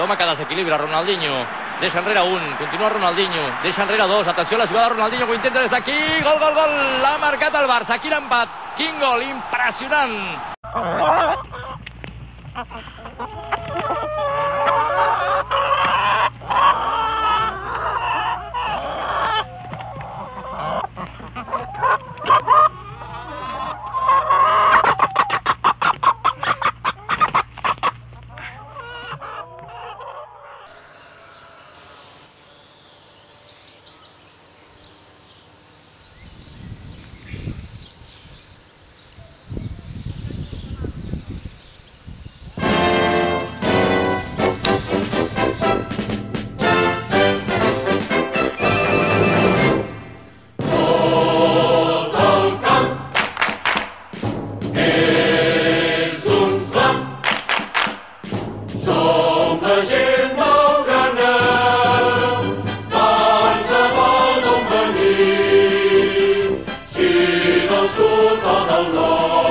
L'home que desequilibra, Ronaldinho. Deixa enrere un, continua Ronaldinho. Deixa enrere dos, atenció a la jugada, Ronaldinho que intenta des d'aquí. Gol, gol, gol, l'ha marcat el Barça. Quin empat, quin gol, impressionant. 数到啷？